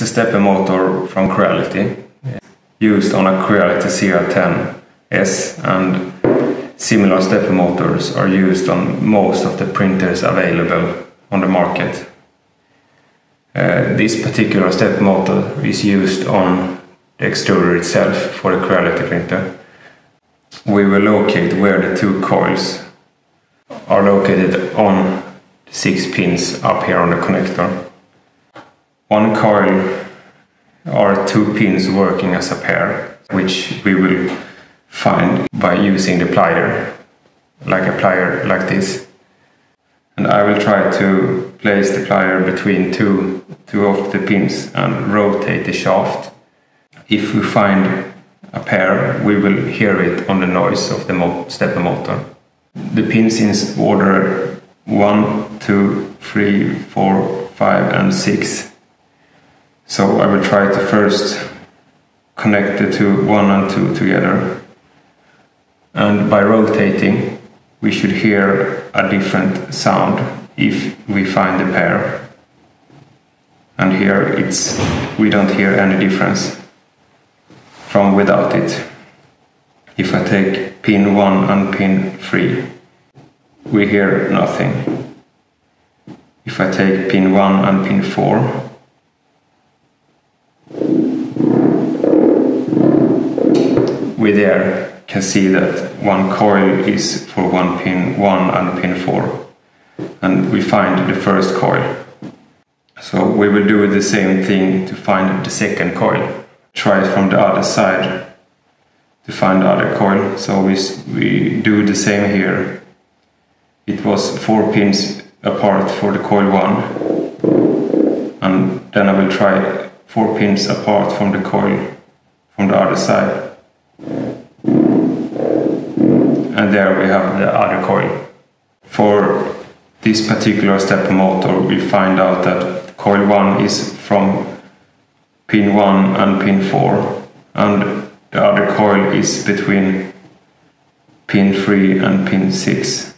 is a stepper motor from Creality, used on a Creality CR10S and similar stepper motors are used on most of the printers available on the market. Uh, this particular step motor is used on the extruder itself for the Creality printer. We will locate where the two coils are located on the six pins up here on the connector. One coil or two pins working as a pair, which we will find by using the plier, like a plier like this. And I will try to place the plier between two, two of the pins and rotate the shaft. If we find a pair, we will hear it on the noise of the mo stepper motor. The pins in order 1, 2, 3, 4, 5 and 6 so I will try to first connect the two, one and two together. And by rotating, we should hear a different sound if we find the pair. And here it's, we don't hear any difference from without it. If I take pin 1 and pin 3, we hear nothing. If I take pin 1 and pin 4, we there can see that one coil is for one pin 1 and pin 4 and we find the first coil. So we will do the same thing to find the second coil. Try it from the other side to find the other coil. So we, we do the same here. It was four pins apart for the coil 1 and then I will try four pins apart from the coil from the other side and there we have the other coil. For this particular stepper motor we find out that coil 1 is from pin 1 and pin 4 and the other coil is between pin 3 and pin 6.